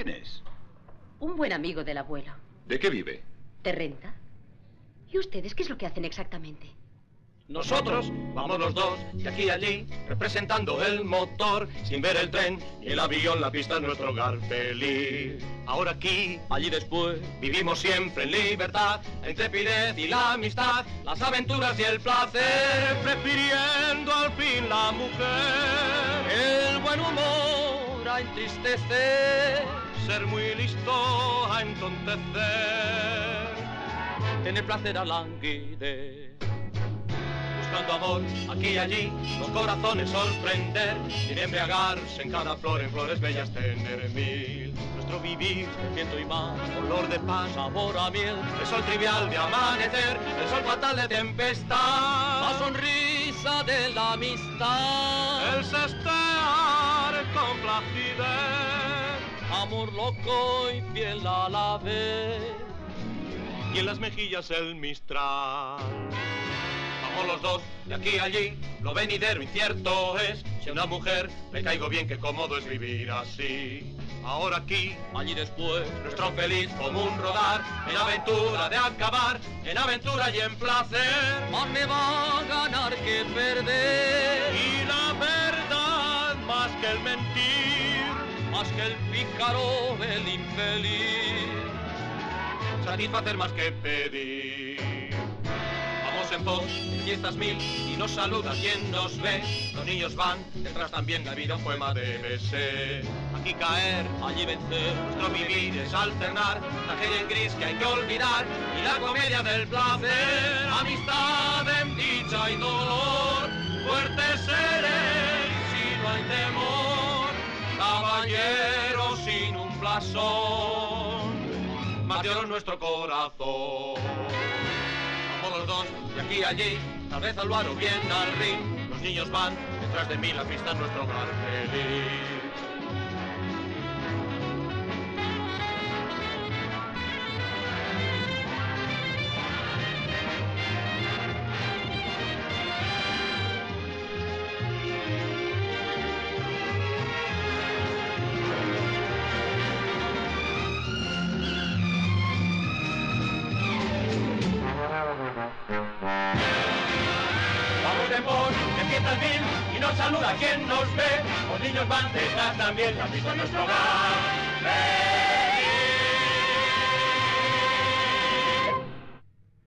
¿Quién es? Un buen amigo del abuelo. ¿De qué vive? ¿De renta? ¿Y ustedes qué es lo que hacen exactamente? Nosotros vamos los dos de aquí a allí, representando el motor, sin ver el tren y el avión, la pista es nuestro hogar feliz. Ahora aquí, allí después, vivimos siempre en libertad, la intrepidez y la amistad, las aventuras y el placer, prefiriendo al fin la mujer, el buen humor a entristecer, ser muy listo a entontecer, tener placer a languidez buscando amor aquí y allí, los corazones sorprender, sin embriagarse en cada flor, en flores bellas tener mil. Nuestro vivir, de ciento y más, olor de paz, sabor a miel, el sol trivial de amanecer, el sol fatal de tempestad, la sonrisa de la amistad, el sestear con placidez, amor loco y fiel a la vez, y en las mejillas el mistral los dos, de aquí a allí, lo venidero incierto es. Si una mujer me caigo bien, que cómodo es vivir así. Ahora aquí, allí después, nuestro feliz común rodar, en aventura de acabar, en aventura y en placer. Más me va a ganar que perder. El pícaro, el infeliz. Satisfacer más que pedir en pos, en fiestas mil, y nos saluda quien nos ve. Los niños van, detrás también la vida un poema debe ser. Aquí caer, allí vencer, nuestro vivir es alternar, tragedia en gris que hay que olvidar, y la comedia del placer, amistad en dicha y dolor, fuerte seréis si no hay temor, caballero sin un blasón, más nuestro corazón los dos, de aquí a allí, tal vez al bar o bien al ring. Los niños van detrás de mí, la pista es nuestro hogar feliz. Y nos saluda quien nos ve. Los niños van detrás también, la pista nuestro hogar.